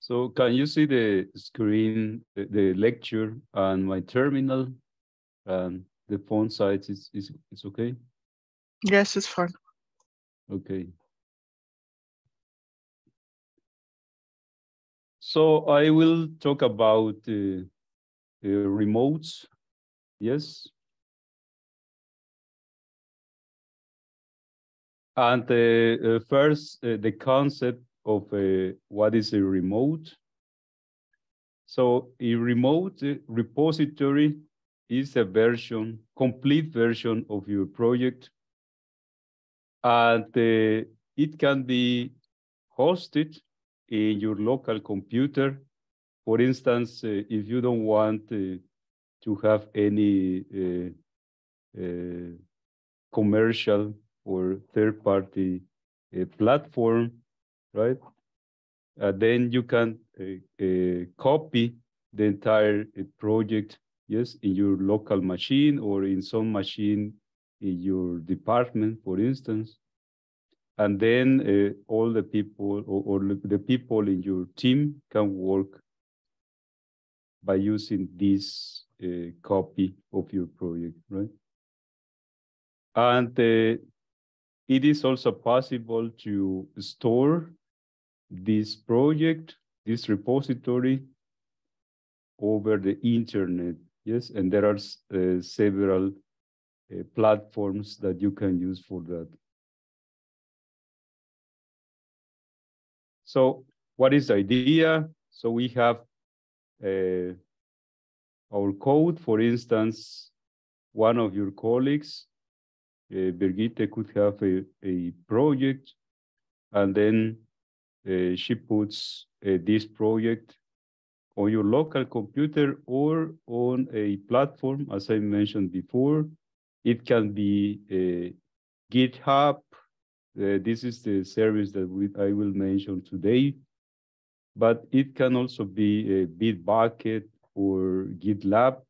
So can you see the screen, the, the lecture and my terminal and the font size is, is, is okay? Yes, it's fine. Okay. So I will talk about uh, uh, remotes. Yes. And uh, uh first, uh, the concept of uh, what is a remote. So a remote repository is a version, complete version of your project. And uh, it can be hosted in your local computer. For instance, uh, if you don't want uh, to have any uh, uh, commercial or third-party uh, platform, right? Uh, then you can uh, uh, copy the entire project, yes, in your local machine or in some machine in your department, for instance. And then uh, all the people or, or, the people in your team can work by using this uh, copy of your project, right? And uh, it is also possible to store this project, this repository over the internet. Yes, and there are uh, several uh, platforms that you can use for that. So what is the idea? So we have uh, our code, for instance, one of your colleagues, uh, Birgitte could have a, a project and then uh, she puts uh, this project on your local computer or on a platform, as I mentioned before. It can be a GitHub. Uh, this is the service that we, I will mention today. But it can also be a Bitbucket or GitLab.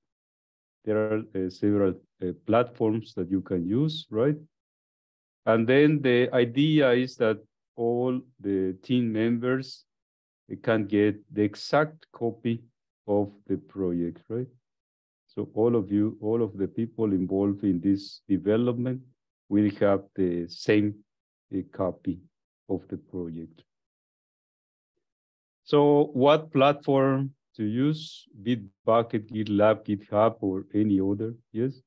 There are uh, several uh, platforms that you can use, right? And then the idea is that all the team members can get the exact copy of the project, right? So all of you, all of the people involved in this development will have the same uh, copy of the project. So what platform to use? Bitbucket, GitLab, GitHub, or any other, yes?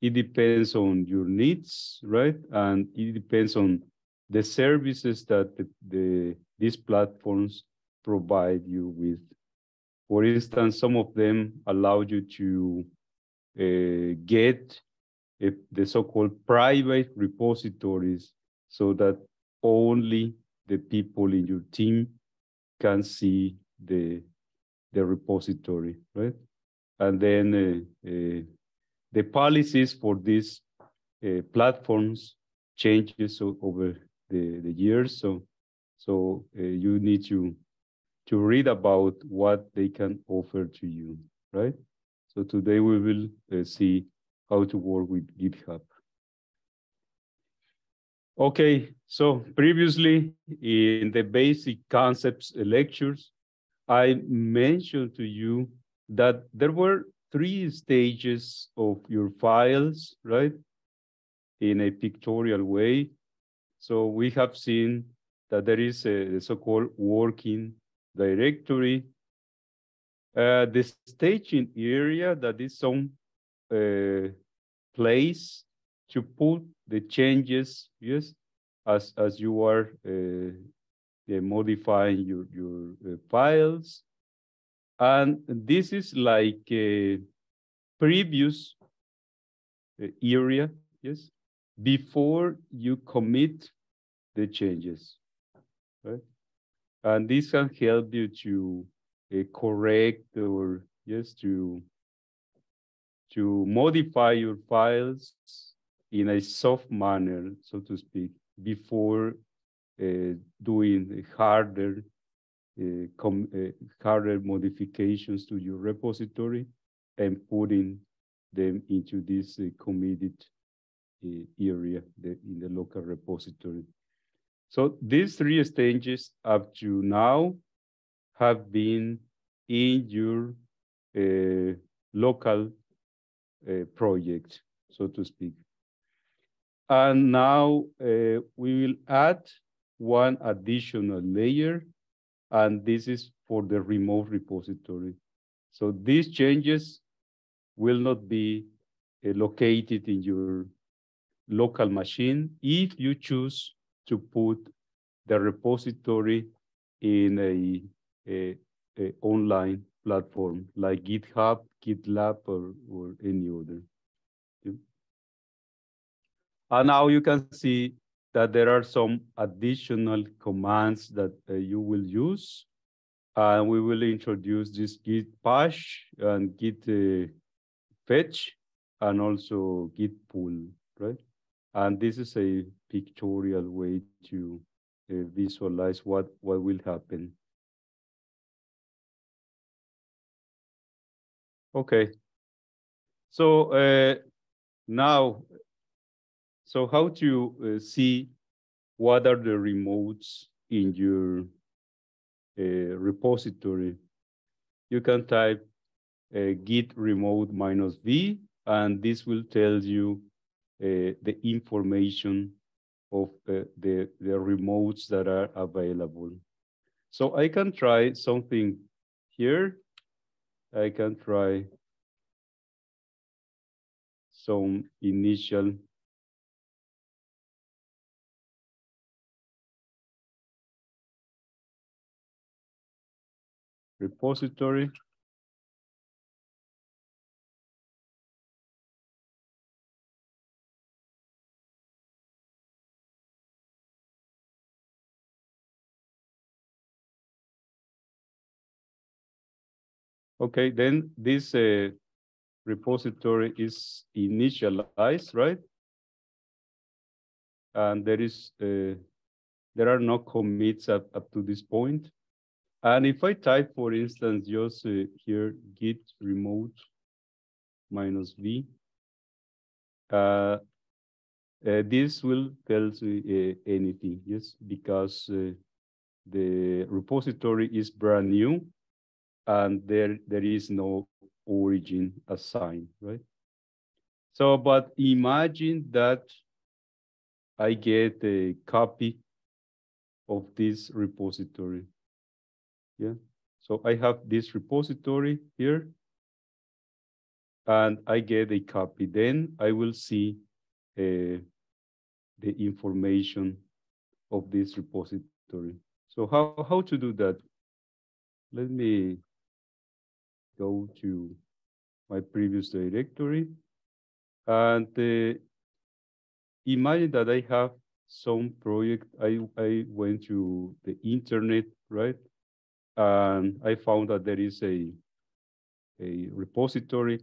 It depends on your needs, right? And it depends on the services that the, the, these platforms provide you with. For instance, some of them allow you to uh, get a, the so-called private repositories so that only the people in your team can see the, the repository, right? And then uh, uh, the policies for these uh, platforms changes over the, the years. So, so uh, you need to, to read about what they can offer to you, right? So today we will uh, see how to work with GitHub. Okay, so previously in the basic concepts lectures, I mentioned to you that there were three stages of your files, right? In a pictorial way. So we have seen that there is a so-called working directory. Uh, the staging area that is some uh, place to put the changes, yes, as as you are uh, modifying your your uh, files, and this is like a previous uh, area, yes, before you commit the changes, right? And this can help you to uh, correct or just to to modify your files in a soft manner, so to speak, before uh, doing harder uh, com, uh, harder modifications to your repository and putting them into this uh, committed area the, in the local repository. So these three stages up to now have been in your uh, local uh, project, so to speak. And now uh, we will add one additional layer, and this is for the remote repository. So these changes will not be uh, located in your local machine if you choose to put the repository in a, a, a online platform like GitHub, GitLab, or, or any other. And now you can see that there are some additional commands that uh, you will use. And we will introduce this git push and git uh, fetch and also git pull, right? And this is a pictorial way to uh, visualize what, what will happen. Okay. So uh, now, so how to uh, see what are the remotes in your uh, repository? You can type uh, git remote minus v, and this will tell you the information of uh, the, the remotes that are available. So I can try something here. I can try some initial repository. Okay, then this uh, repository is initialized, right? And there is uh, there are no commits up, up to this point. And if I type, for instance, just uh, here git remote minus v, uh, uh, this will tell uh, anything, yes, because uh, the repository is brand new and there there is no origin assigned, right? So, but imagine that I get a copy of this repository. Yeah, so I have this repository here and I get a copy. Then I will see uh, the information of this repository. So how, how to do that? Let me go to my previous directory. And uh, imagine that I have some project. I, I went to the internet, right? And I found that there is a, a repository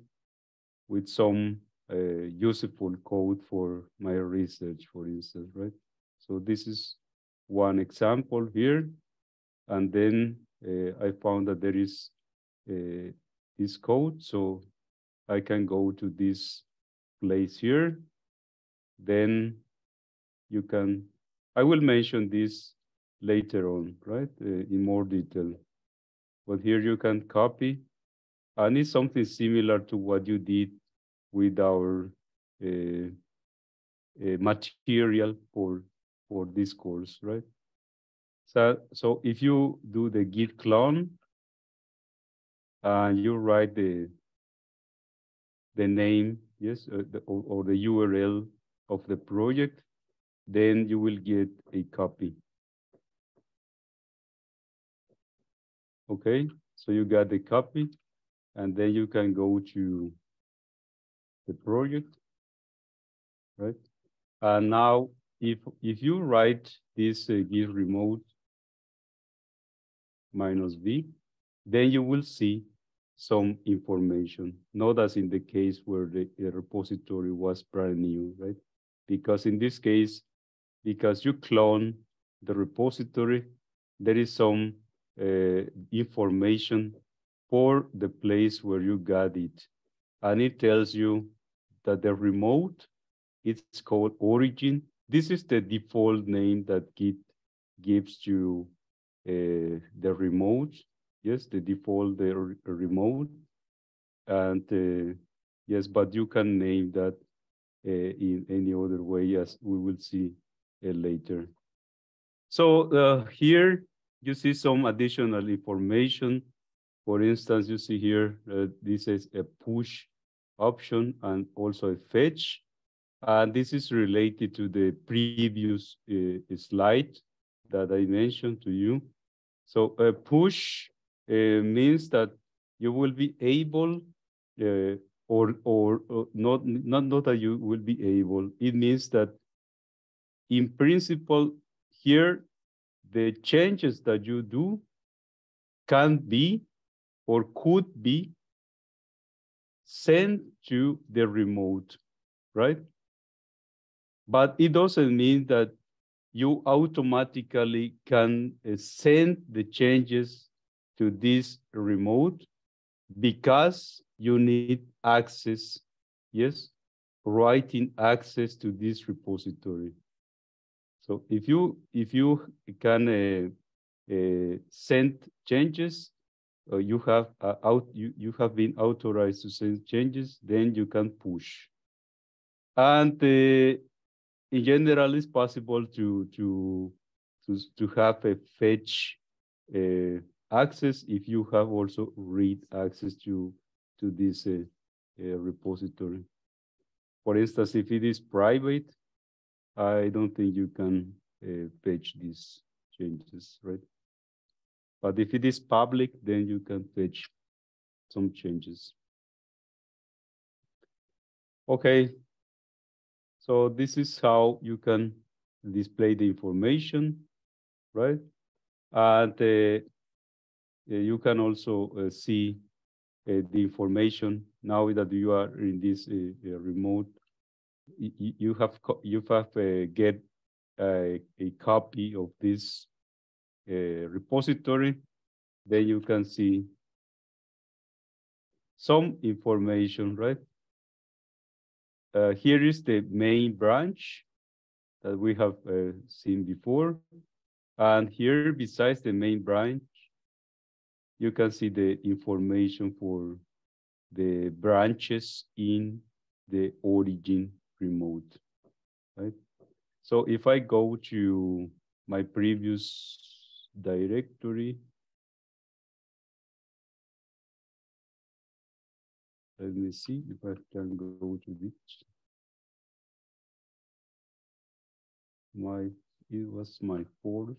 with some uh, useful code for my research, for instance, right? So this is one example here. And then uh, I found that there is uh, this code. So I can go to this place here. Then you can, I will mention this later on, right, uh, in more detail. But here you can copy, and it's something similar to what you did with our uh, uh, material for for this course, right? So, so if you do the git clone, and you write the the name, yes, uh, the, or, or the URL of the project, then you will get a copy. Okay, so you got the copy, and then you can go to the project, right? And now, if if you write this uh, git remote minus v, then you will see some information, not as in the case where the, the repository was brand new, right? Because in this case, because you clone the repository, there is some uh, information for the place where you got it. And it tells you that the remote, it's called origin. This is the default name that Git gives you uh, the remote. Yes, the default the remote. And uh, yes, but you can name that uh, in any other way as we will see uh, later. So here you see some additional information. For instance, you see here, this is a push option and also a fetch. And this is related to the previous uh, slide that I mentioned to you. So a push means that you will be able uh, or, or, or not, not, not that you will be able, it means that in principle here, the changes that you do can be or could be sent to the remote, right? But it doesn't mean that you automatically can uh, send the changes to this remote because you need access, yes, writing access to this repository. So if you if you can uh, uh, send changes, uh, you have uh, out you, you have been authorized to send changes, then you can push. And uh, in general, it's possible to to to to have a fetch uh, access if you have also read access to to this uh, uh, repository. For instance, if it is private, I don't think you can uh, fetch these changes, right? But if it is public, then you can fetch some changes. Okay, so this is how you can display the information, right? And uh, you can also uh, see uh, the information now that you are in this remote. You have you have get a, a copy of this repository. Then you can see some information, right? Uh, here is the main branch that we have uh, seen before. And here, besides the main branch, you can see the information for the branches in the origin remote, right? So if I go to my previous directory, let me see if I can go to this. My, it was my fourth,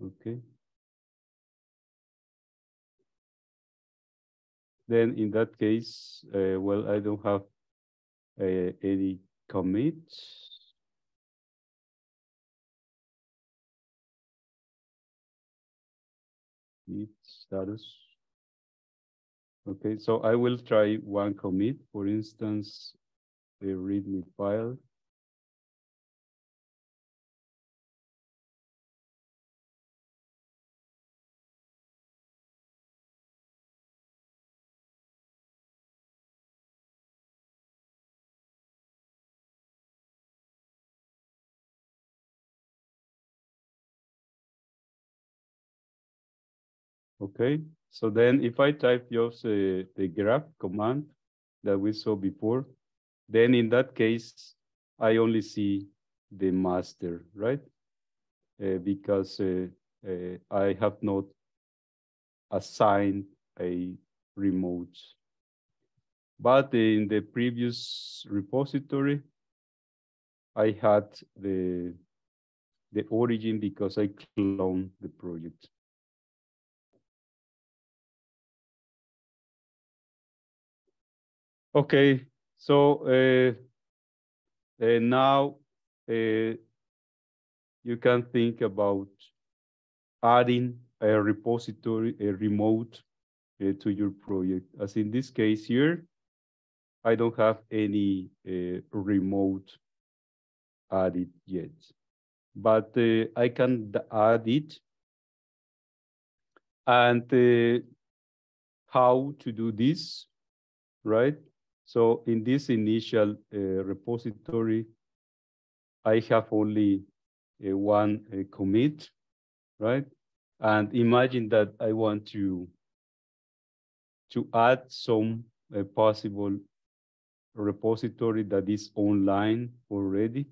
okay. Then in that case, uh, well, I don't have uh, any commit. Commit status. Okay, so I will try one commit, for instance, a README file. Okay, so then if I type just uh, the graph command that we saw before, then in that case, I only see the master, right? Uh, because uh, uh I have not assigned a remote. But in the previous repository, I had the, the origin because I cloned the project. Okay, so uh, uh, now uh, you can think about adding a repository, a remote uh, to your project. As in this case here, I don't have any uh, remote added yet, but uh, I can add it. And how to do this, right? So in this initial uh, repository, I have only uh, one uh, commit, right? And imagine that I want to, to add some uh, possible repository that is online already.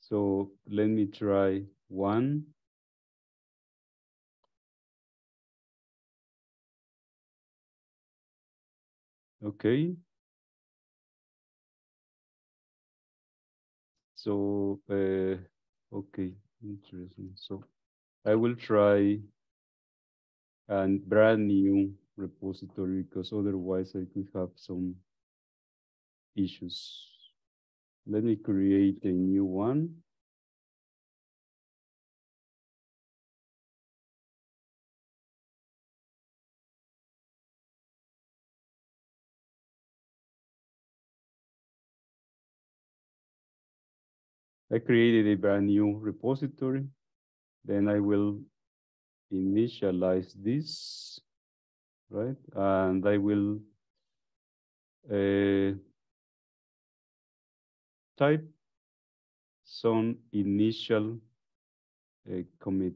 So let me try one. Okay. So, uh, okay, interesting. So I will try a brand new repository because otherwise I could have some issues. Let me create a new one. I created a brand new repository. Then I will initialize this, right? And I will uh, type some initial uh, commit.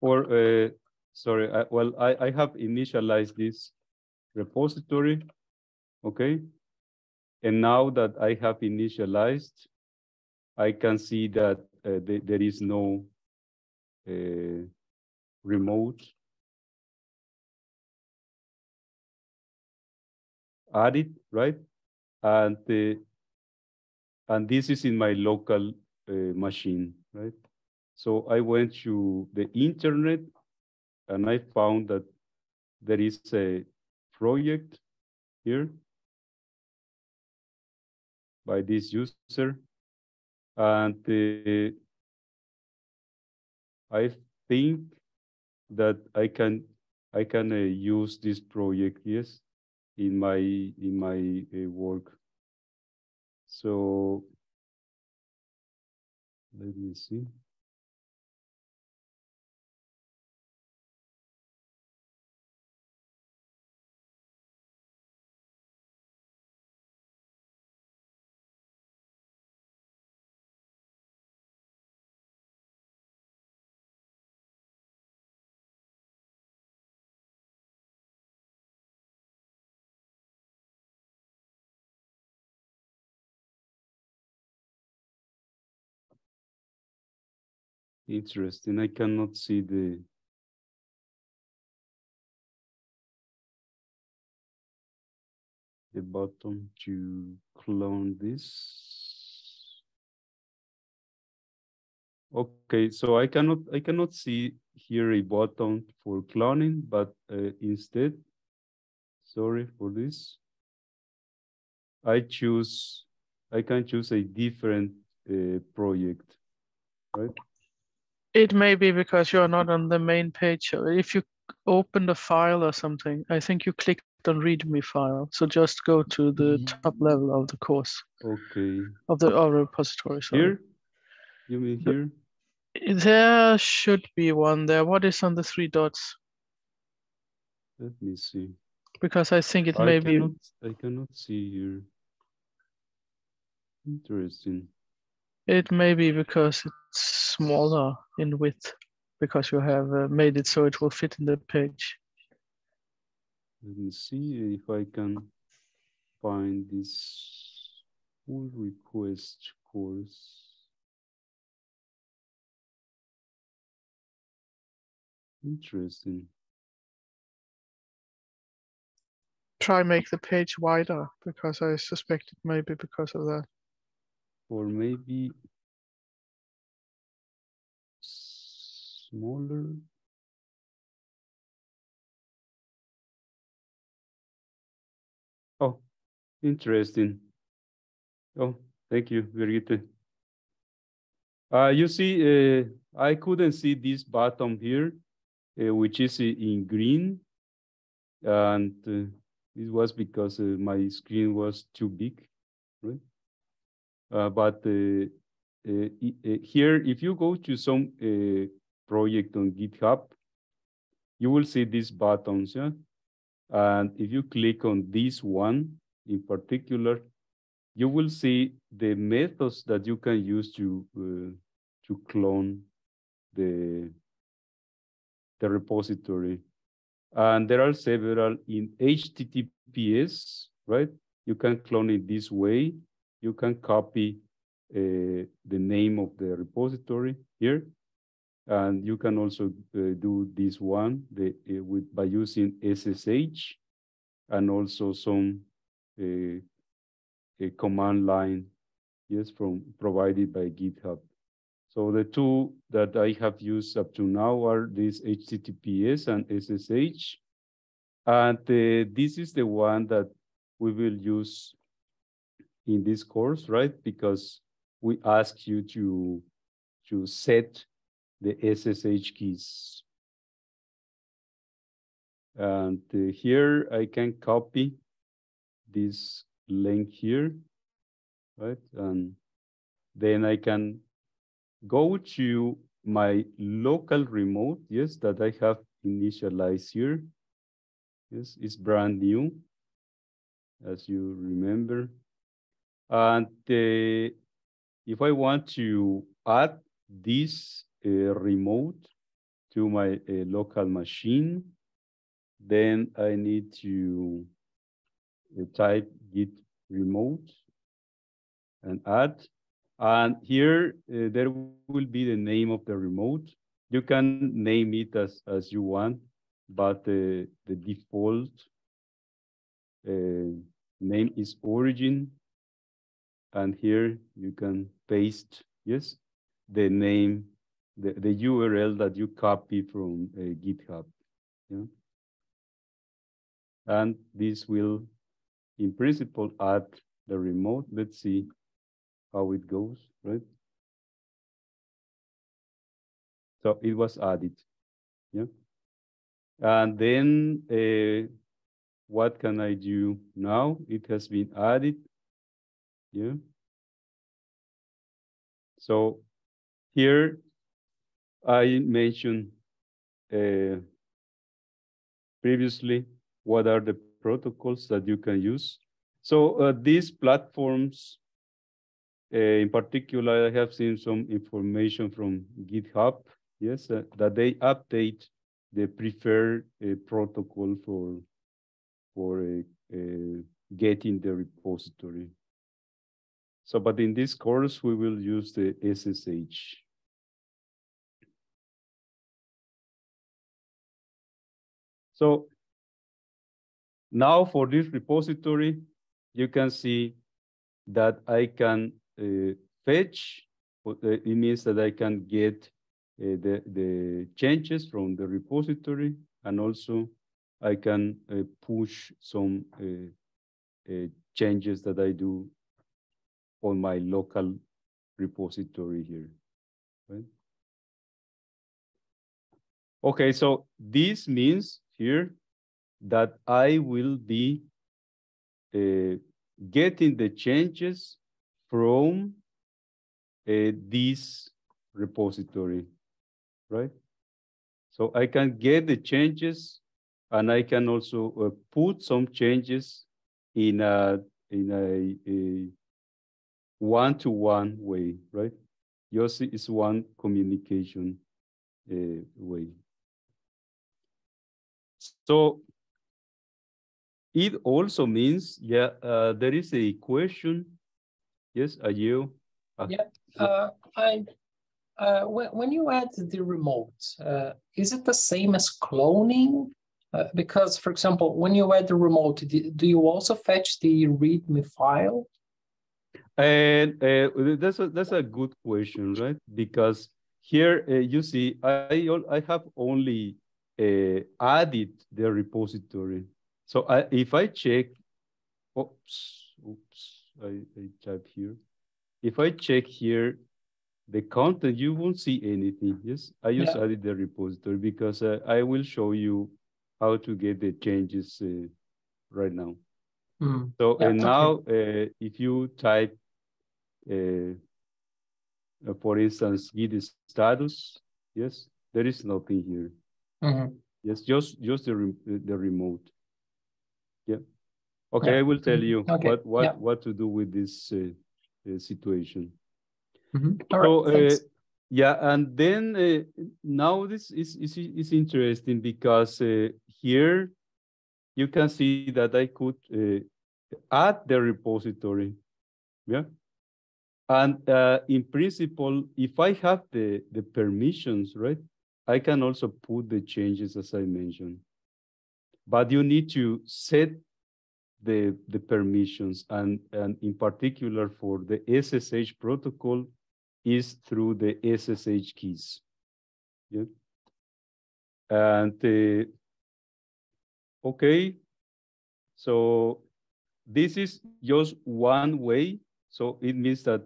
Or, uh, sorry, I, well, I, I have initialized this repository, okay? And now that I have initialized, I can see that uh, th there is no uh, remote added, right? And uh, and this is in my local uh, machine, right? So I went to the internet and I found that there is a project here by this user. And uh, I think that I can I can uh, use this project, yes, in my in my uh, work. So let me see. Interesting. I cannot see the the button to clone this. Okay, so I cannot I cannot see here a button for cloning, but uh, instead, sorry for this. I choose I can choose a different uh, project, right? It may be because you're not on the main page. If you open the file or something, I think you clicked on README file. So just go to the mm-hmm. top level of the course Okay. of the or repository. Sorry. Here? You mean here? There should be one there. What is on the three dots? Let me see. Because I think it I may be I cannot see here. Interesting. It may be because it's smaller in width because you have uh, made it so it will fit in the page. Let me see if I can find this pull request course. Interesting. Try make the page wider because I suspect it may be because of that. Or maybe smaller. Oh, interesting. Oh, thank you, Birgitte. Uh, you see, uh, I couldn't see this bottom here, uh, which is in green. And uh, this was because uh, my screen was too big, right? Uh, but uh, uh, here, if you go to some project on GitHub, you will see these buttons, yeah? And if you click on this one in particular, you will see the methods that you can use to uh, to clone the the repository. And there are several in HTTPS, right? You can clone it this way. You can copy uh, the name of the repository here. And you can also uh, do this one the, uh, with, by using SSH and also some uh, a command line, yes, from provided by GitHub. So the two that I have used up to now are this HTTPS and SSH. And uh, this is the one that we will use in this course, right? Because we ask you to, to set the SSH keys. And uh, here I can copy this link here, right? And then I can go to my local remote, yes, that I have initialized here. Yes, it's brand new, as you remember. And uh, if I want to add this uh, remote to my uh, local machine, then I need to uh, type git remote and add. And here uh, there will be the name of the remote. You can name it as, as you want, but the default name is origin. And here you can paste, yes, the name, the, the URL that you copy from uh, GitHub. Yeah? And this will in principle add the remote. Let's see how it goes, right? So it was added, yeah. And then uh, what can I do now? It has been added, yeah. So here I mentioned uh, previously what are the protocols that you can use. So uh, these platforms, uh, in particular, I have seen some information from GitHub, yes, uh, that they update the preferred uh, protocol for, for uh, getting the repository. So, but in this course, we will use the SSH. So now for this repository, you can see that I can uh, fetch, uh, it means that I can get uh, the, the changes from the repository and also I can uh, push some uh, uh, changes that I do on my local repository here. Right? Okay, so this means here that I will be uh, getting the changes from uh, this repository, right? So I can get the changes and I can also uh, put some changes in a in a, a one-to-one -one way, right? Yours is one communication uh, way. So it also means, yeah, uh, there is a question. Yes, are you? Uh, yeah, uh, I. Uh, when, you add the remote, uh, is it the same as cloning? Uh, because, for example, when you add the remote, do you also fetch the README file? And uh, that's a that's a good question, right? Because here uh, you see, I I have only uh, added the repository, so I, if I check, oops, oops, I, I type here. If I check here, the content, you won't see anything. Yes, I just yeah. added the repository because uh, I will show you how to get the changes uh, right now. Mm. So yeah, and now, uh, if you type, uh, for instance, git status, yes, there is nothing here. Mm -hmm. Yes, just just the the remote. Yeah. Okay, Yeah. I will tell you Okay, what what yeah. what to do with this uh, uh, situation. Mhm. All So, right, uh, yeah, and then uh, now this is, is, is interesting because uh, here you can see that I could uh, add the repository. Yeah. And uh, in principle, if I have the, the permissions, right, I can also put the changes as I mentioned. But you need to set the, the permissions and, and in particular for the SSH protocol, is through the SSH keys. Yeah. And uh, okay, so this is just one way. So it means that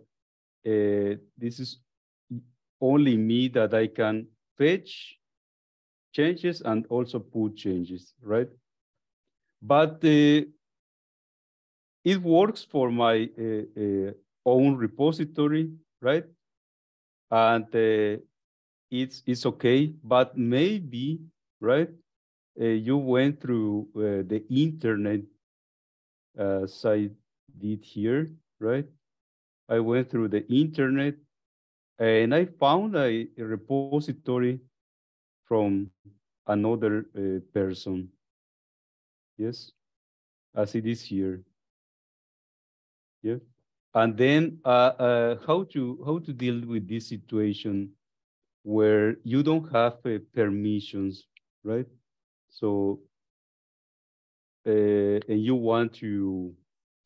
uh, this is only me that I can fetch changes and also put changes, right? But uh, it works for my uh, uh, own repository, right? and uh, it's it's okay but maybe right uh, you went through uh, the internet as i did here right i went through the internet and i found a, a repository from another uh, person. Yes. As it is here. Yeah and then uh, uh, how to how to deal with this situation where you don't have uh, permissions, right? So uh, and you want to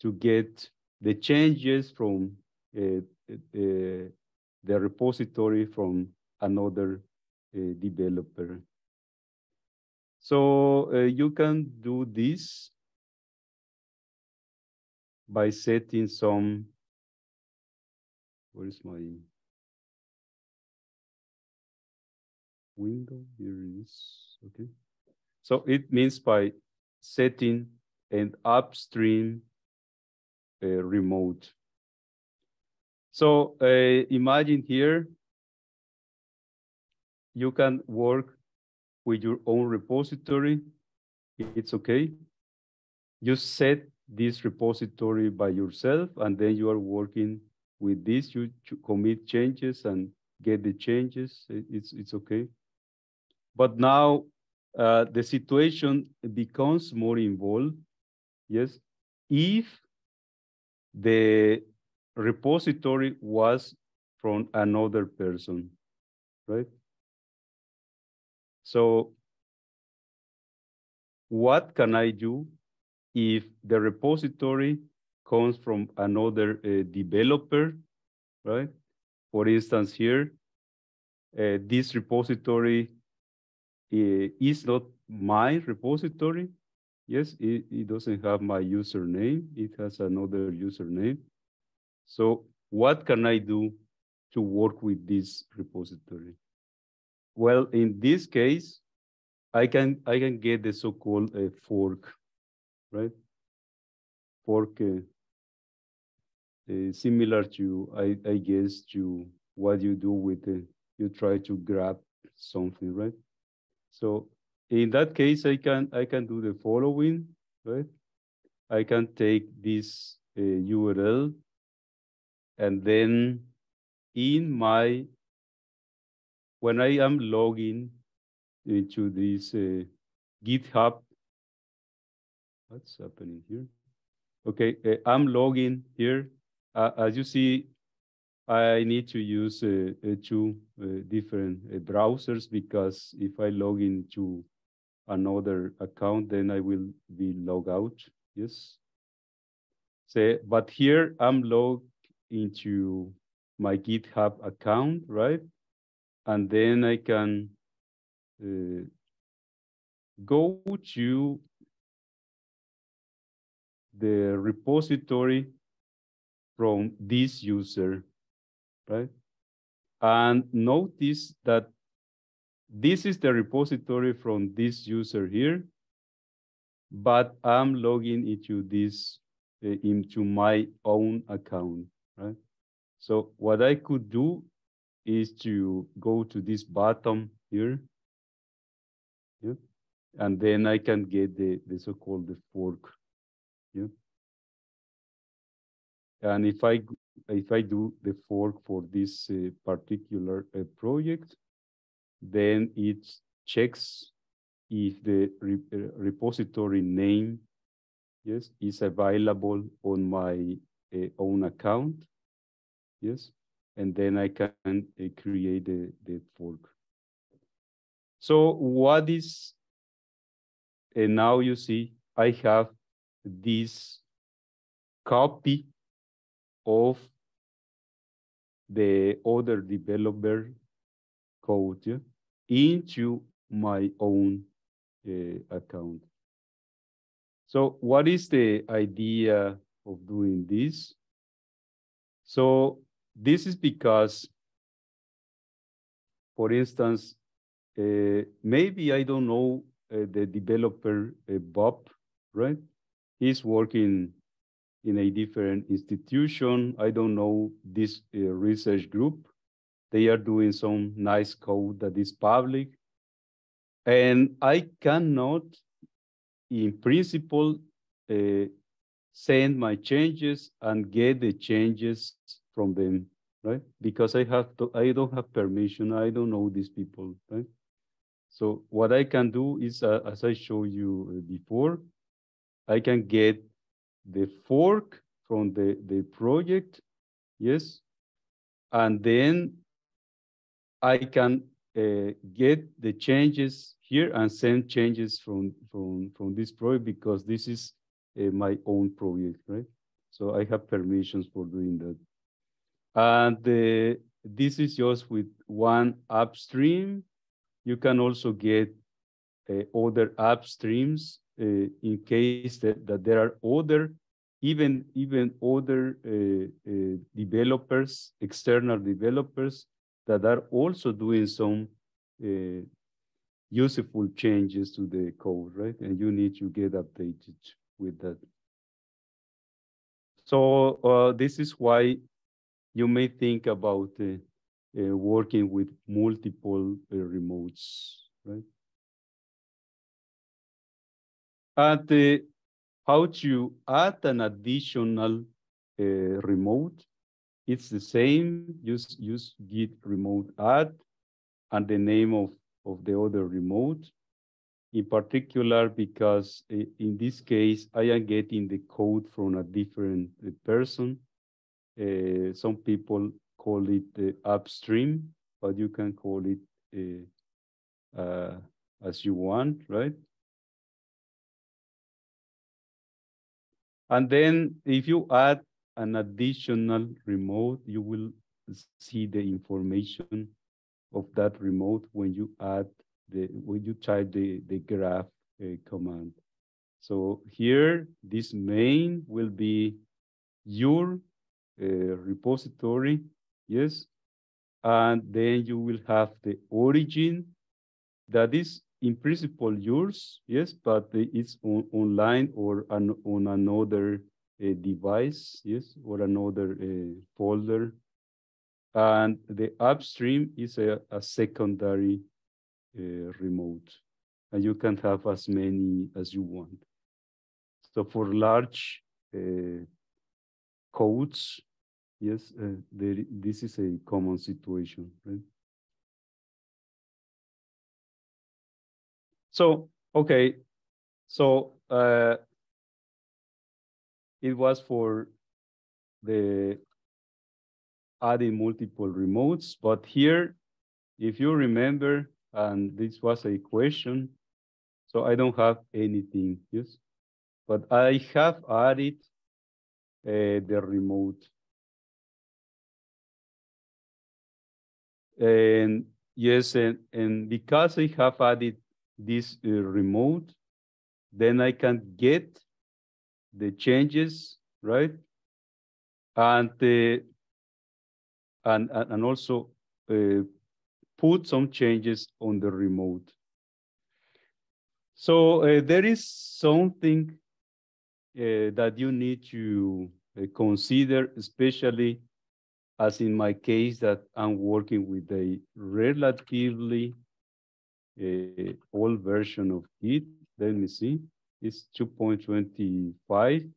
to get the changes from uh, the repository from another uh, developer. So uh, you can do this by setting some Where's my window? Here it is. Okay. So it means by setting an upstream uh, remote. So uh, imagine here, you can work with your own repository. It's okay. You set this repository by yourself, and then you are working with this, you commit changes and get the changes. It's, it's okay. But now uh, the situation becomes more involved. Yes. If the repository was from another person, right? So what can I do if the repository comes from another uh, developer, right? For instance, here, uh, this repository uh, is not my repository. Yes, it, it doesn't have my username. It has another username. So what can I do to work with this repository? Well, in this case, I can I can get the so-called uh, fork, right? Fork uh, uh, similar to, I, I guess, to what you do with the, you try to grab something, right? So in that case, I can I can do the following, right? I can take this uh, URL and then in my, when I am logging into this uh, GitHub, what's happening here? Okay, uh, I'm logging here. Uh, as you see, I need to use uh, uh, two uh, different browsers because if I log into another account, then I will be logged out. Yes. So, but here I'm logged into my GitHub account, right? And then I can uh, go to the repository from this user, right? And notice that this is the repository from this user here, but I'm logging into this, uh, into my own account, right? So what I could do is to go to this bottom here, yeah, and then I can get the, the so-called the fork Yeah. And if I if I do the fork for this uh, particular uh, project, then it checks if the re uh, repository name yes is available on my own account yes and then I can uh, create the, the fork. So what is, and now you see, I have this copy of the other developer code yeah, into my own uh, account. So what is the idea of doing this? So this is because, for instance, uh, maybe I don't know uh, the developer uh, Bob, right? He's working in a different institution. I don't know this uh, research group. They are doing some nice code that is public. And I cannot, in principle, uh, send my changes and get the changes from them, right? Because I have to, I don't have permission. I don't know these people, right? So what I can do is, uh, as I showed you uh, before, I can get the fork from the, the project, yes, and then I can uh, get the changes here and send changes from, from, from this project because this is uh, my own project, right? So I have permissions for doing that. And uh, this is just with one upstream. You can also get uh, other upstreams uh, in case that, that there are other, even, even other uh, uh, developers, external developers that are also doing some uh, useful changes to the code, right? And you need to get updated with that. So this is why you may think about uh, uh, working with multiple uh, remotes, right? And uh, how to add an additional uh, remote. It's the same, use, use git remote add and the name of, of the other remote. In particular, because uh, in this case, I am getting the code from a different person uh, some people call it the upstream, but you can call it uh, as you want, right? And then if you add an additional remote, you will see the information of that remote when you add the, when you type the, the graph uh, command. So here, this main will be your repository, yes, and then you will have the origin that is in principle yours, yes, but it's on, online or an, on another uh, device, yes, or another uh, folder. And the upstream is a, a secondary uh, remote, and you can have as many as you want. So for large uh, codes, yes, uh, there, this is a common situation, right? So, okay, so uh, it was for the adding multiple remotes, but here, if you remember, and this was a question, so I don't have anything, yes? But I have added uh, the remote. And yes, and, and because I have added this uh, remote, then I can get the changes, right? And uh, and and also uh, put some changes on the remote. So uh, there is something uh, that you need to uh, consider, especially as in my case that I'm working with a relatively uh, old version of Git. Let me see, it's 2.25.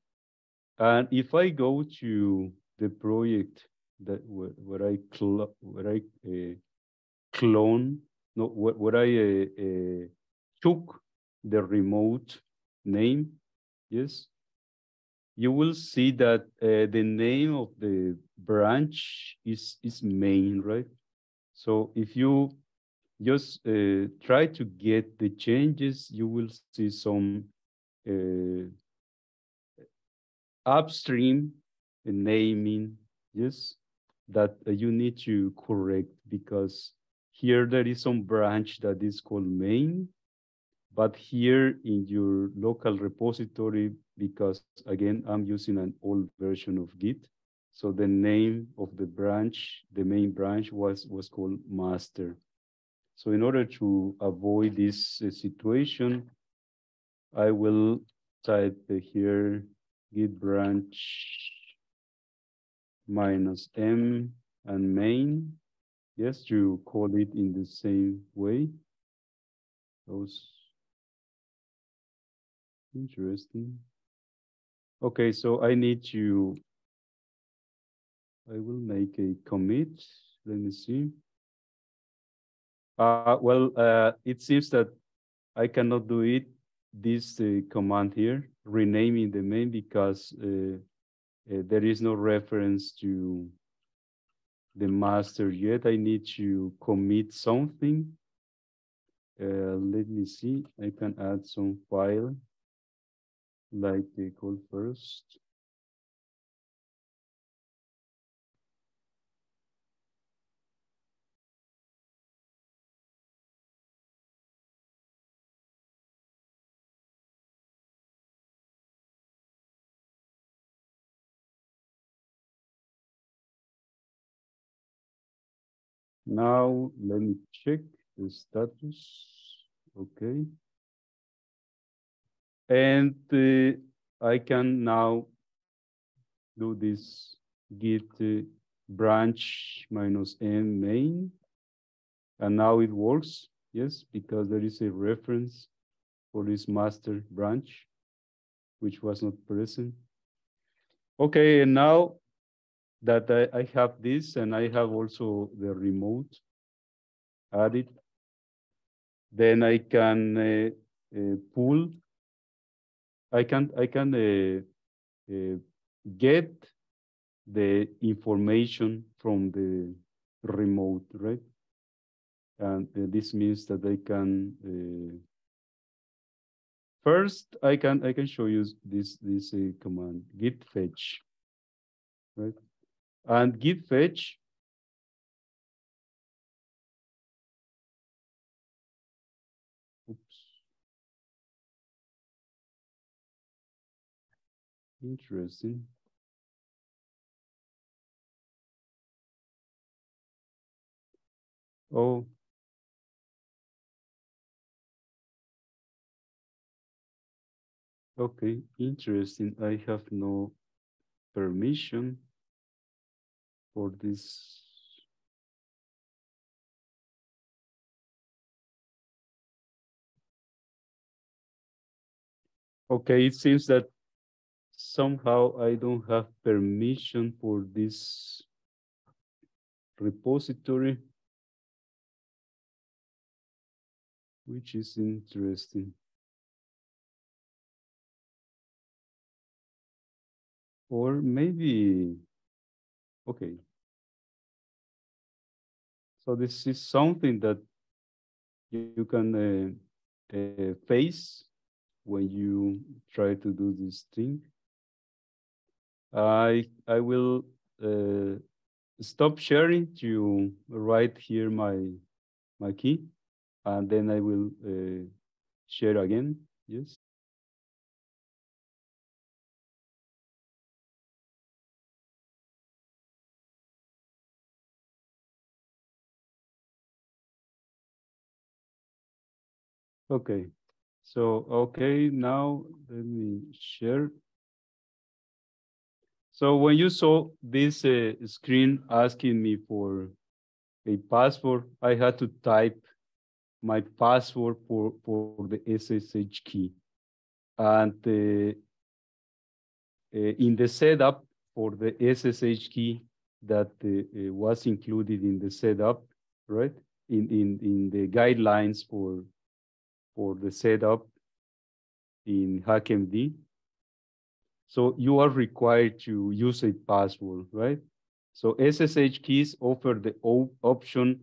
And if I go to the project that where, where I where I uh, clone, no, where, where I uh, took the remote name, yes, you will see that uh, the name of the branch is, is main, right? So if you just uh, try to get the changes, you will see some uh, upstream naming, yes, that you need to correct because here there is some branch that is called main, but here in your local repository, because again, I'm using an old version of Git. So the name of the branch, the main branch was, was called master. So in order to avoid this uh, situation, I will type here git branch minus m and main. Yes, to call it in the same way. Those interesting. Okay, so I need to, I will make a commit. Let me see. Uh, well, uh, it seems that I cannot do it, this uh, command here, renaming the main because uh, uh, there is no reference to the master yet. I need to commit something. Uh, let me see, I can add some file like the call first. Now let me check the status. Okay. And uh, I can now do this git uh, branch minus m main. And now it works, yes, because there is a reference for this master branch, which was not present. Okay, and now that I, I have this and I have also the remote added, then I can uh, uh, pull, I can, I can uh, uh get the information from the remote, right? And uh, this means that I can uh, first I can I can show you this this command git fetch, right? And git fetch. Oops. Interesting. Oh. Okay interesting. I have no permission for this Okay, it seems that somehow I don't have permission for this repository, which is interesting. Or maybe, okay. So this is something that you can uh, uh, face when you try to do this thing. I I will uh, stop sharing to write here my my key, and then I will uh, share again. Yes. Okay, so, okay, now let me share. So when you saw this uh, screen asking me for a password, I had to type my password for, for the SSH key. And uh, in the setup for the SSH key that uh, was included in the setup, right? In, in, in the guidelines for, for the setup in HackMD. So you are required to use a password, right? So SSH keys offer the op option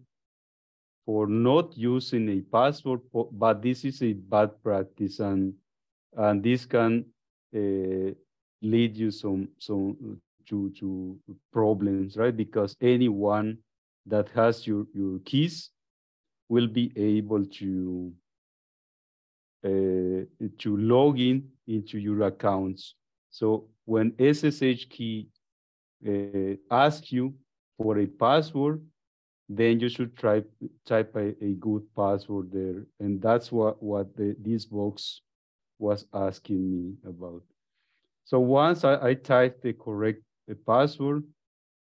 for not using a password, but this is a bad practice and, and this can uh, lead you some, some to, to problems, right? Because anyone that has your, your keys will be able to, to log in into your accounts. So when SSH key uh, asks you for a password, then you should try type a, a good password there. And that's what, what the, this box was asking me about. So once I, I type the correct the password,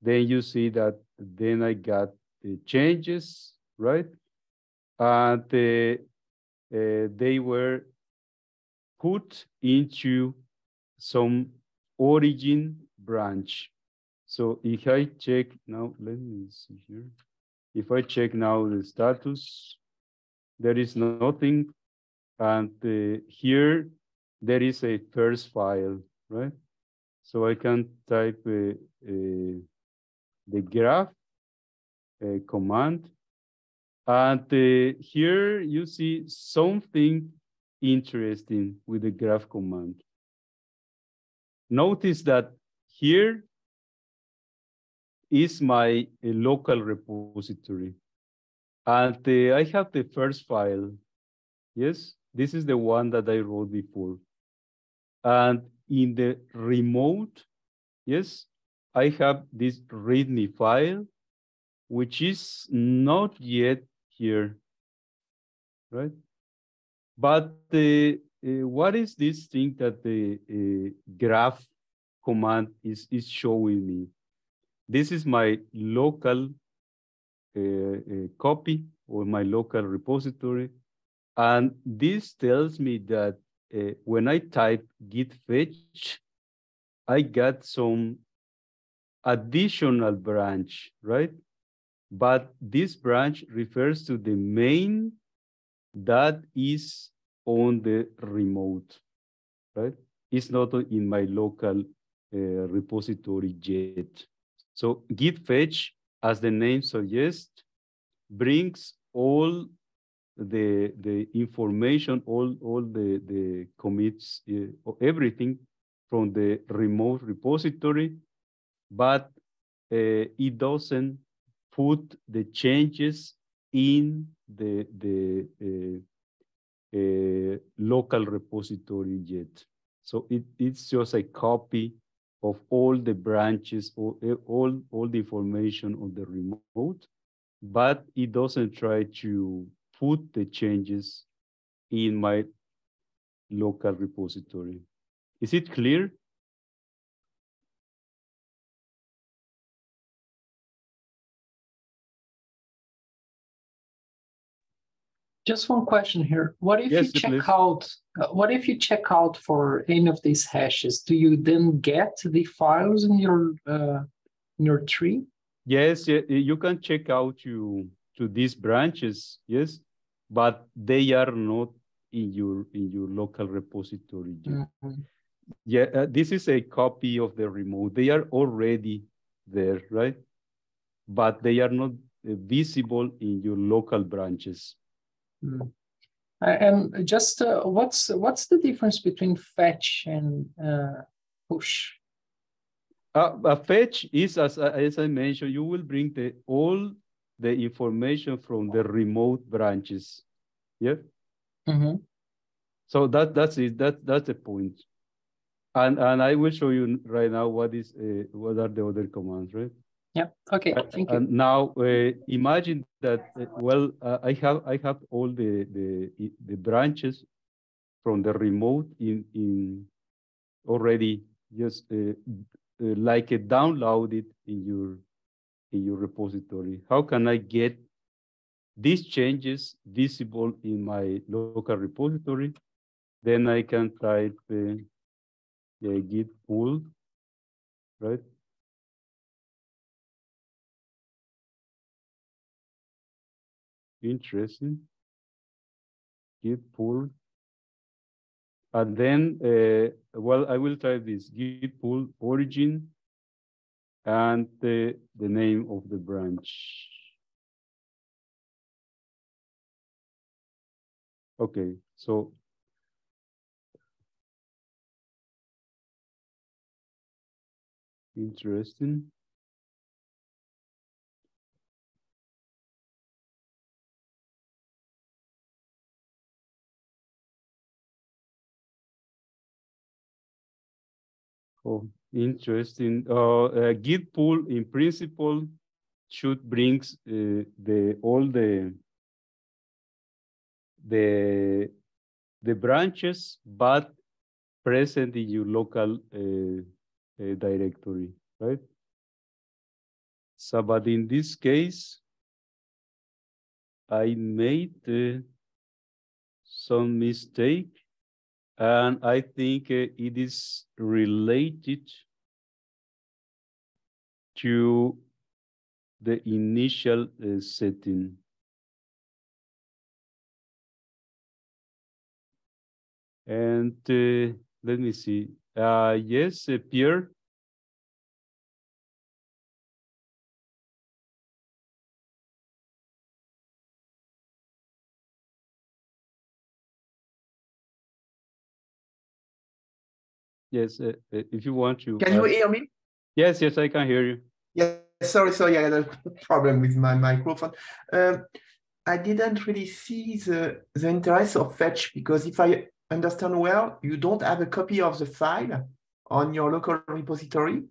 then you see that then I got the changes, right? And uh, uh, they were put into some origin branch. So if I check now, let me see here. If I check now the status, there is nothing. And uh, here there is a first file, right? So I can type uh, uh, the graph uh, command. And uh, here you see something interesting with the graph command. Notice that here is my uh, local repository. And uh, I have the first file. Yes, this is the one that I wrote before. And in the remote, yes, I have this README file, which is not yet here, right? But uh, uh, what is this thing that the uh, graph command is, is showing me? This is my local uh, uh, copy or my local repository. And this tells me that uh, when I type git fetch, I got some additional branch, right? But this branch refers to the main that is on the remote, right? It's not in my local uh, repository yet. So git fetch, as the name suggests, brings all the the information, all all the the commits, uh, everything from the remote repository, but uh, it doesn't put the changes in the the uh, uh local repository yet. So it, it's just a copy of all the branches, all, all, all the information on the remote, but it doesn't try to put the changes in my local repository. Is it clear? Just one question here. What if Yes, you check please. out? Uh, what if you check out for any of these hashes? Do you then get the files in your uh, in your tree? Yes, you can check out to, to these branches, yes, but they are not in your in your local repository yet. Mhm. Yeah, uh, this is a copy of the remote. They are already there, right? But they are not uh, visible in your local branches. Mm. Uh, And just uh, what's what's the difference between fetch and uh, push? Uh, a fetch is, as, as I mentioned, you will bring the all the information from the remote branches. Yeah. Mhm. So that that's it. That that's the point. And and I will show you right now what is uh, what are the other commands, right? Yeah. Okay. Uh, Thank you. And now uh, imagine that uh, well uh, I have I have all the the the branches from the remote in in already just uh, uh, like a downloaded in your in your repository. How can I get these changes visible in my local repository? Then I can type uh, git pull, right? Interesting. Git pull. And then, uh, well, I will type this git pull origin and the, the name of the branch. Okay, so interesting. Oh, interesting. Uh, Git pull in principle should brings uh, the all the the the branches, but present in your local uh, uh, directory, right? So, but in this case, I made uh, some mistake and I think uh, it is related to the initial uh, setting. And uh, let me see. Uh, yes, uh, Pierre. Yes, uh, uh, if you want to. Can you hear me? Yes, yes, I can hear you. Yes, sorry, sorry, I had a problem with my microphone. Um, I didn't really see the, the interest of fetch because if I understand well, you don't have a copy of the file on your local repository.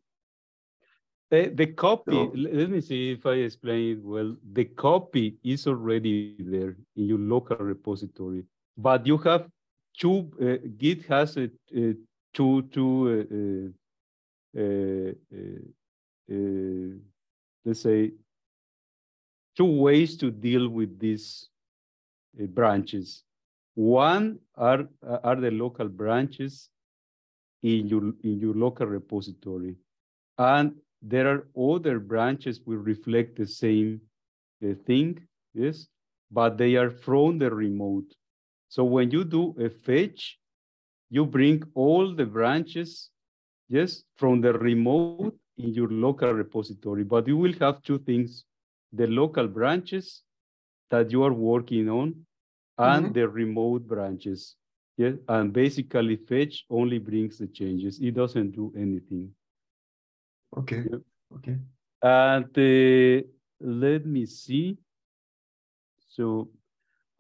Uh, the copy, So- let me see if I explain it well. The copy is already there in your local repository, but you have two, uh, Git has a, uh, uh, uh, uh, uh, let's say, two ways to deal with these branches. One are, are the local branches in your, in your local repository. And there are other branches will reflect the same thing, yes, but they are from the remote. So when you do a fetch, you bring all the branches, yes, from the remote in your local repository, but you will have two things, the local branches that you are working on and Mhm. the remote branches. Yes, and basically fetch only brings the changes. It doesn't do anything. Okay, Yep. okay. And uh, let me see. So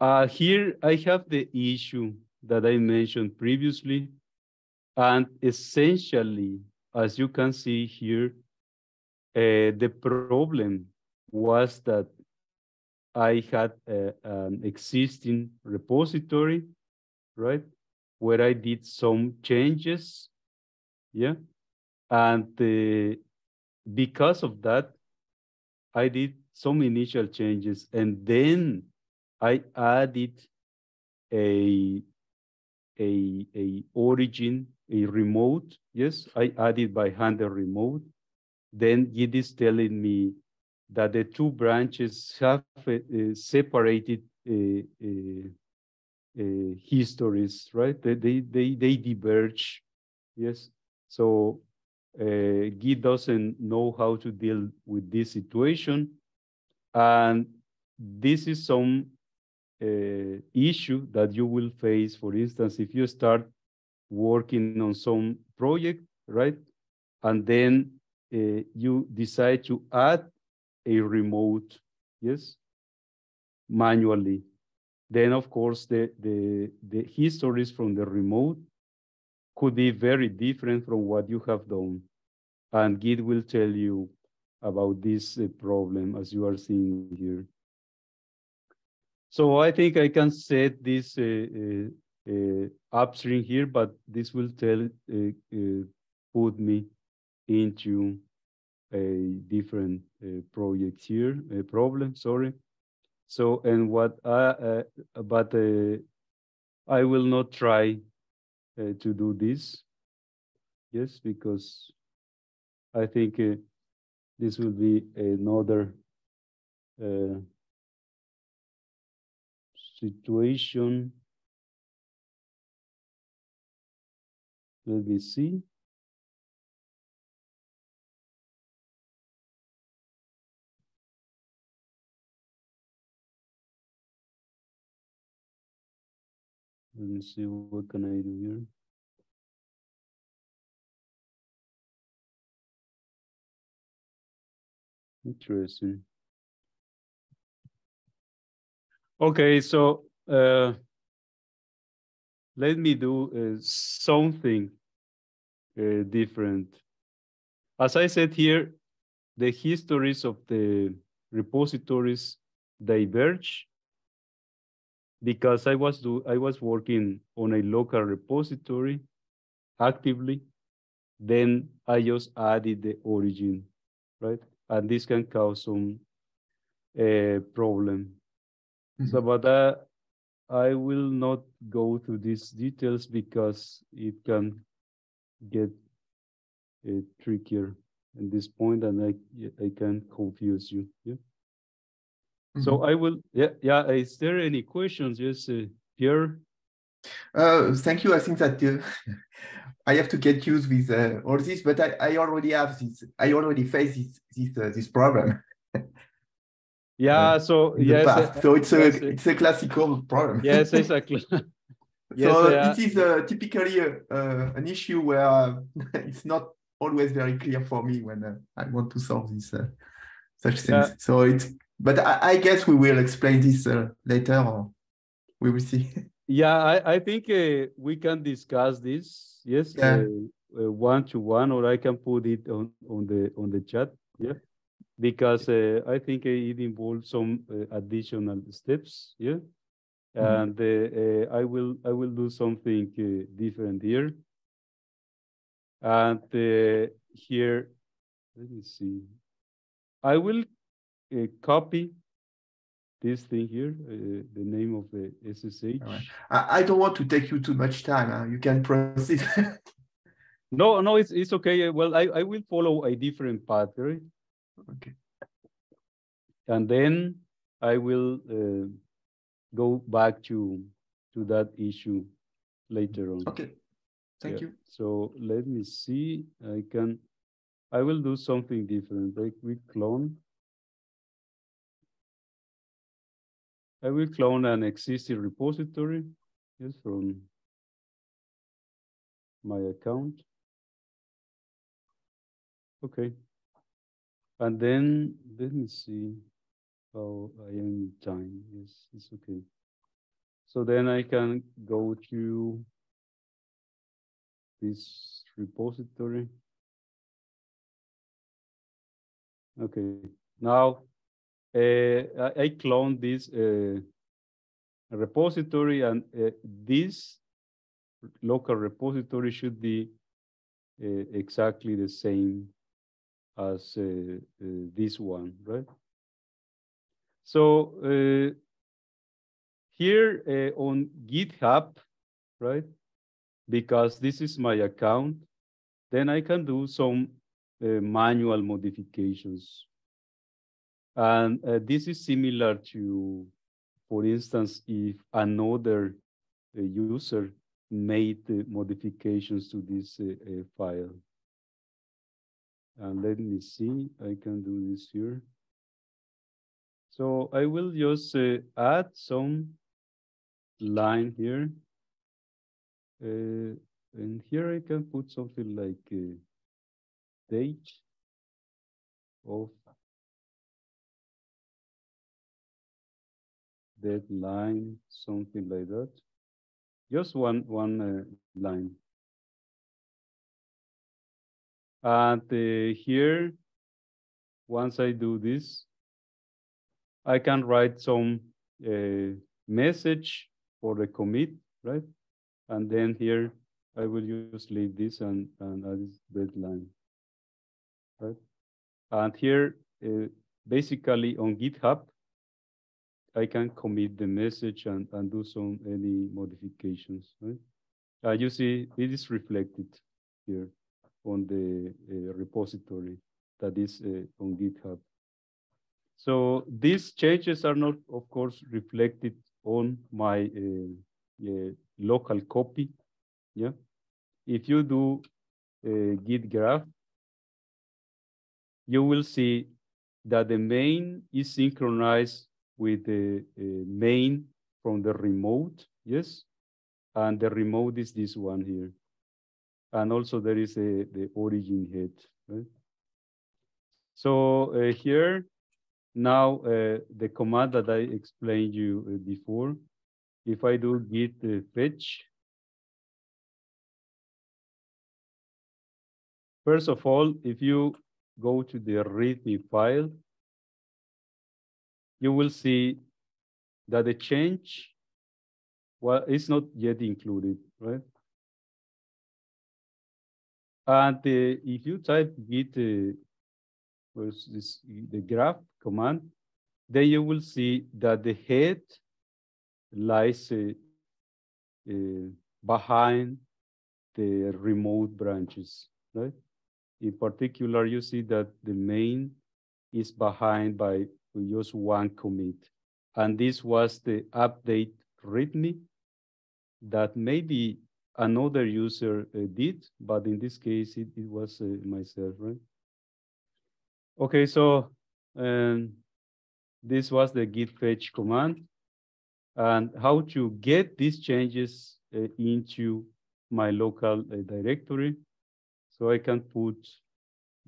uh, here I have the issue that I mentioned previously. And essentially, as you can see here, uh, the problem was that I had uh, an existing repository, right? Where I did some changes, yeah? And uh, because of that, I did some initial changes and then I added a, a, a origin, a remote. Yes, I added by hand a remote. Then it is telling me that the two branches have uh, uh, separated uh, histories, right? They, they, they, they diverge. Yes. So uh, Git doesn't know how to deal with this situation. And this is some uh, issue that you will face, for instance, if you start working on some project, right? And then uh, you decide to add a remote, yes, manually. Then, of course, the, the, the histories from the remote could be very different from what you have done. And Git will tell you about this uh, problem as you are seeing here. So I think I can set this uh, uh, uh, upstream here, but this will tell, put me into a different project here, a problem, sorry. So, and what I, but I will not try uh, to do this. Yes, because I think uh, this will be another uh, situation. Let me see. Let me see what can I do here. Interesting. Okay, so uh, let me do uh, something uh, different. As I said here, the histories of the repositories diverge because I was do I was working on a local repository actively. Then I just added the origin, right? And this can cause some uh, problem. Mm -hmm. So, but uh, I will not go to these details because it can get uh, trickier at this point, and I I can confuse you. Yeah. So mm -hmm. I will, yeah, yeah. Is there any questions? Yes, uh, Pierre. Uh, thank you. I think that uh, I have to get used with uh, all this, but I, I already have this. I already face this this uh, this problem. yeah. So yes. Uh, so it's a it's a classical problem. Yes, exactly. yes, so it is uh, typically an issue where it's not always very clear for me when I want to solve this such things. Yeah. So it's but I, I, guess we will explain this uh, later or we will see. Yeah, I, I think uh, we can discuss this. Yes, yeah. uh, one to one, or I can put it on, on the on the chat. Yeah, because uh, I think it involves some uh, additional steps. Yeah, mm -hmm. and uh, I will I will do something different here. And here, let me see. I will uh, copy this thing here, uh, the name of the SSH. Right. I, I, don't want to take you too much time. Huh? You can proceed. no, no, it's it's okay. Well, I, I will follow a different path, right? Okay. And then I will uh, go back to to that issue later on. Okay. Thank yeah. you. So let me see. I can. I will do something different. Like we clone. I will clone an existing repository Yes, from my account. Okay. And then let me see how I am in time. Yes, it's okay. So then I can go to this repository. Okay, now uh, I cloned this uh, repository and uh, this local repository should be exactly the same as this one, right? So here on GitHub, right? Because this is my account, then I can do some uh, manual modifications and uh, this is similar to, for instance, if another uh, user made modifications to this uh, uh, file. And let me see, I can do this here. So I will just uh, add some line here. Uh, and here I can put something like date of deadline, something like that. Just one, one uh, line. And uh, here, once I do this, I can write some uh, message for the commit, right? And then here, I will just leave this and, and add this deadline, right? And here, uh, basically on GitHub, I can commit the message and, and do some any modifications, right? Uh, you see, it is reflected here. On the uh, repository that is uh, on GitHub. So these changes are not, of course, reflected on my uh, local copy. Yeah. If you do uh, git graph, you will see that the main is synchronized with the main from the remote, yes? And the remote is this one here. And also there is a, the origin head, right? So uh, here, now uh, the command that I explained you uh, before, if I do git uh, fetch, first of all, if you go to the README file, you will see that the change, well, it's not yet included, right? And uh, if you type git uh, this, the graph command, then you will see that the head lies uh, uh, behind the remote branches, right? In particular, you see that the main is behind by just one commit. And this was the update README that maybe another user uh, did, but in this case, it, it was uh, myself, right? Okay, so um, this was the git fetch command and how to get these changes uh, into my local uh, directory. So I can put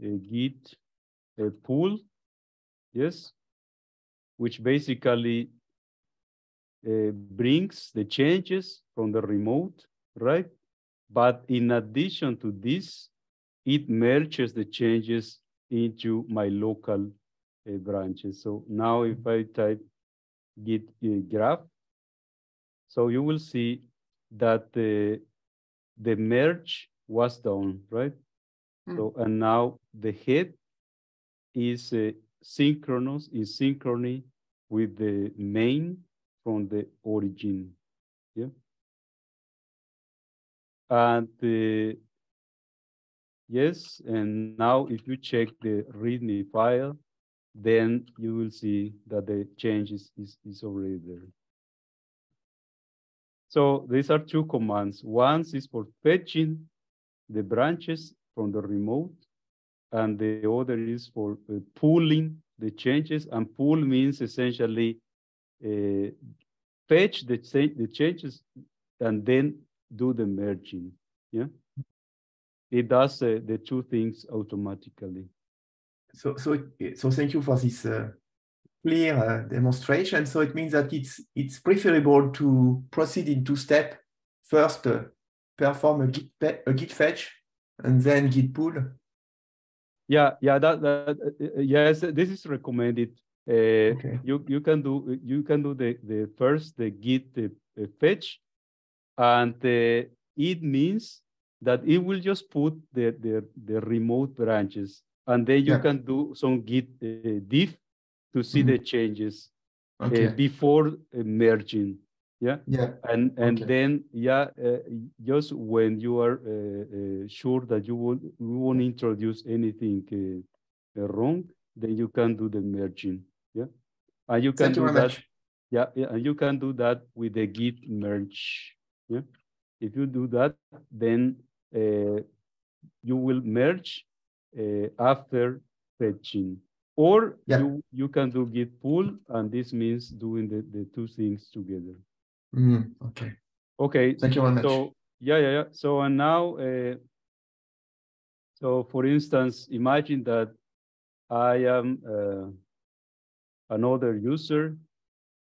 a git a pull, yes, which basically uh, brings the changes from the remote, right? But in addition to this, it merges the changes into my local uh, branches. So now if I type git uh, graph, so you will see that the, the merge was done, right? Mm. So, and now the head is uh, synchronous, is synchrony with the main from the origin, And the Yes, and now if you check the README file, then you will see that the change is, is, is already there. So these are two commands. One is for fetching the branches from the remote, and the other is for uh, pulling the changes. And pull means essentially uh, fetch the, the changes and then do the merging. Yeah it does uh, the two things automatically. So, so, so thank you for this uh, clear uh, demonstration. So it means that it's it's preferable to proceed in two steps. First, uh, perform a git a git fetch, and then git pull. Yeah, yeah, that, that uh, yes, this is recommended. Uh, okay. You you can do you can do the the first the git fetch, and it means that it will just put the, the, the remote branches and then you yeah. can do some git uh, diff to see mm -hmm. the changes uh, okay. uh, before uh, merging yeah yeah and and okay. then yeah uh, just when you are uh, sure that you will you won't introduce anything wrong then you can do the merging yeah and you can Thank do that much. yeah, yeah and you can do that with the git merge yeah if you do that then uh, you will merge uh, after fetching. Or yeah. you, you can do git pull, and this means doing the, the two things together. Mm, okay. Okay. Thank you very much. So, yeah, yeah, yeah. So, and now, uh, so for instance, imagine that I am uh, another user,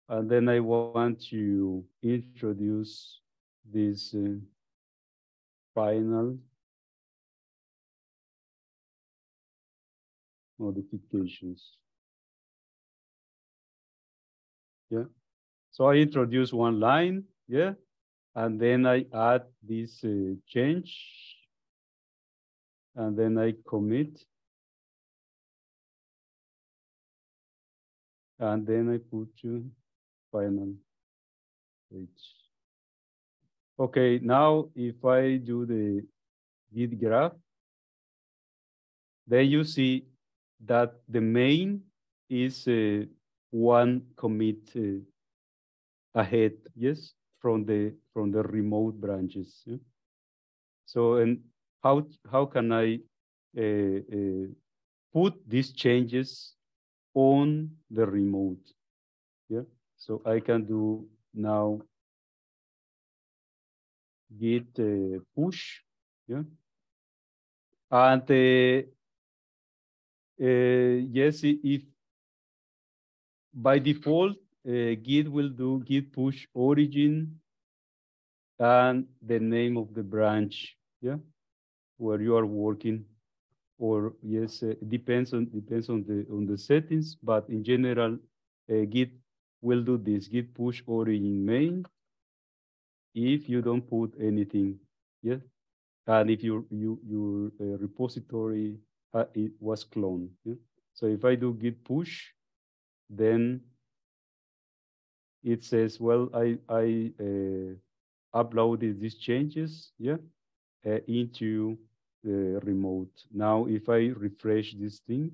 and then I want to introduce this uh, final modifications. Yeah. So I introduce one line, yeah, and then I add this uh, change, and then I commit, and then I put to final page. Okay, now if I do the git graph, then you see that the main is uh, one commit uh, ahead, yes, from the from the remote branches. Yeah? So and how how can I uh, uh, put these changes on the remote? Yeah, so I can do now git uh, push, yeah, and uh, yes, if by default uh, Git will do git push origin and the name of the branch, yeah, where you are working. Or yes, uh, depends on depends on the on the settings, but in general, uh, Git will do this git push origin main. If you don't put anything, yeah, and if your you your uh, repository uh, it was cloned, yeah. So if I do git push, then it says, well, I, I uh, uploaded these changes, yeah, uh, into the remote. Now, if I refresh this thing,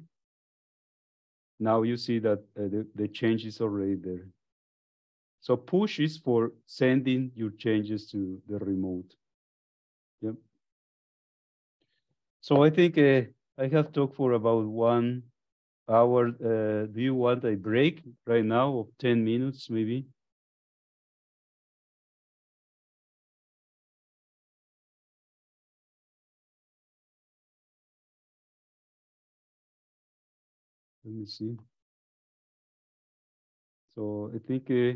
now you see that uh, the, the change is already there. So push is for sending your changes to the remote. Yep. So I think uh, I have talked for about one hour. Uh, do you want a break right now of 10 minutes maybe? Let me see. So I think, uh,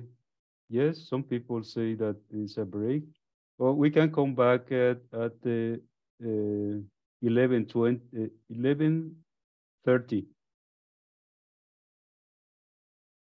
yes, some people say that it's a break. Well, we can come back at, at the uh, 11, 20, uh, 11 30.